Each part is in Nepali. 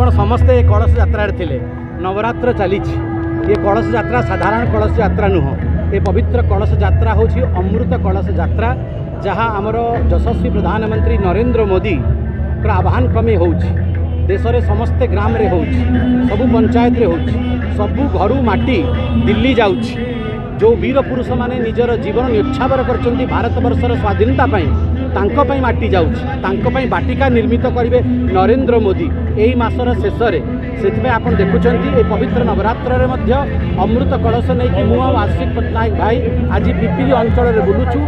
अनि समस्ते ए कलस जा नवरात्र चली चाहिँ ए कलस जा साधारण कलस जा नुँ ए पवित्र कलश कलस जा अमृत कलश जा जहाँ आम यशस्वी प्रधानमन्त्री नरेंद्र मोदी आह्वान क्रम हौ देश र समस्त ग्राम रे सबै पञ्चायत हुन्छ सबै माटी दिल्ली जाउँ जो वीर पुरुष वीरपुष मेरो जीवन उच्छावर गर्छ भारतवर्ष र स्वाधीनताप ତାଙ୍କ ପାଇଁ ମାଟି ଯାଉଛି ତାଙ୍କ ପାଇଁ ବାଟିକା ନିର୍ମିତ କରିବେ ନରେନ୍ଦ୍ର ମୋଦି ଏହି ମାସର ଶେଷରେ ସେଥିପାଇଁ ଆପଣ ଦେଖୁଛନ୍ତି ଏ ପବିତ୍ର ନବରାତ୍ରରେ ମଧ୍ୟ ଅମୃତ କଳସ ନେଇକି ମୁଁ ଆଉ ଆଶିକ ପଟ୍ଟନାୟକ ଭାଇ ଆଜି ପିପିଲି ଅଞ୍ଚଳରେ ବୁଲୁଛୁ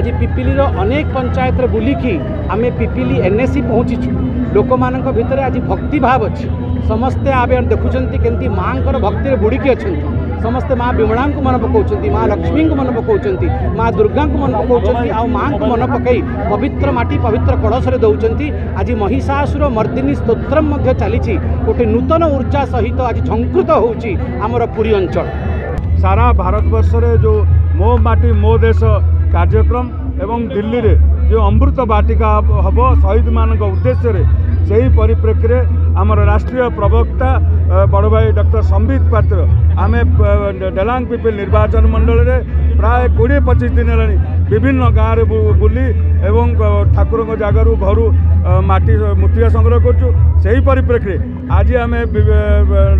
ଆଜି ପିପିଲିର ଅନେକ ପଞ୍ଚାୟତରେ ବୁଲିକି ଆମେ ପିପିଲି ଏନ୍ଏସି ପହଞ୍ଚିଛୁ ଲୋକମାନଙ୍କ ଭିତରେ ଆଜି ଭକ୍ତିଭାବ ଅଛି समस्ते आबे देखुन के भक्तिर समस्ते अनि समस्तै मामला मन पकाउँछ माँ लक्ष्मीको मन पकाउँछ मार्गा मन पकाउँछ आउँ मन पके पवित्र माटी पवित्र कलश पढस देउँछ आज महिषासुर मर्दिनी स्तोतमा चाहिँ गटे नूतन ऊर्जा सहित आज झङ्कृत हौ आम पुरी अञ्चल सारा भारतवर्ष र जो मो माटी मो देश कार्यक्रम एवं दिल्ली एउटा जो अमृत बाटिका हव सहीद मनको उद्देश्यले ही परिप्रेक्षीरे अ राष्ट्रिय प्रवक्ता बड भाई डक्टर संबित पात्र आमे डलांग पिपिल निर्वाचन मण्डलले प्राय कोडे पच्चिस दिन होला विभिन्न विभिन्न गाँड बुली एउटा ठाकुर जगरू घरु मा मुति संग्रह गर्छु सही आज आमे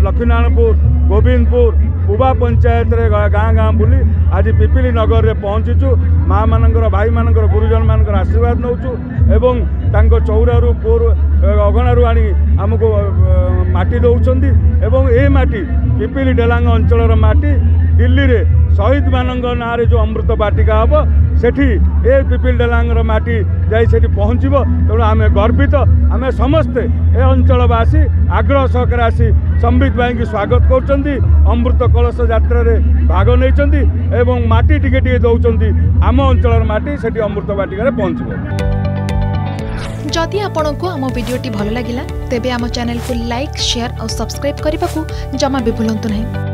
लक्षीनारायणपुर गोविंदपुर ପୁବା ପଞ୍ଚାୟତରେ ଗାଁ ଗାଁ ବୁଲି ଆଜି ପିପିଲି ନଗରରେ ପହଞ୍ଚିଛୁ ମାଆମାନଙ୍କର ଭାଇମାନଙ୍କର ଗୁରୁଜନମାନଙ୍କର ଆଶୀର୍ବାଦ ନେଉଛୁ ଏବଂ ତାଙ୍କ ଚଉରାରୁ ପୁଅରୁ ଅଗଣାରୁ ଆଣି ଆମକୁ ମାଟି ଦେଉଛନ୍ତି ଏବଂ ଏ ମାଟି ପିପିଲି ଡେଲାଙ୍ଗ ଅଞ୍ଚଳର ମାଟି ଦିଲ୍ଲୀରେ ଶହୀଦମାନଙ୍କ ନାଁରେ ଯେଉଁ ଅମୃତ ବାଟିକା ହେବ ସେଠି ଏ ପିପିଲ ଡେଲାଙ୍ଗର ମାଟି ଯାଇ ସେଠି ପହଞ୍ଚିବ ତେଣୁ ଆମେ ଗର୍ବିତ ଆମେ ସମସ୍ତେ ଏ ଅଞ୍ଚଳବାସୀ ଆଗ୍ରହ ସହକାରେ ଆସି सम्बित भाइको स्वागत गर्छ अमृत कलस भाग नै माटी टिकै टि दोसि आम अञ्चल मामृतमा पहुँच जति आप भिडियो भागला तेबे आम च्यानेकु लयर आउ सब्सक्राइब जमा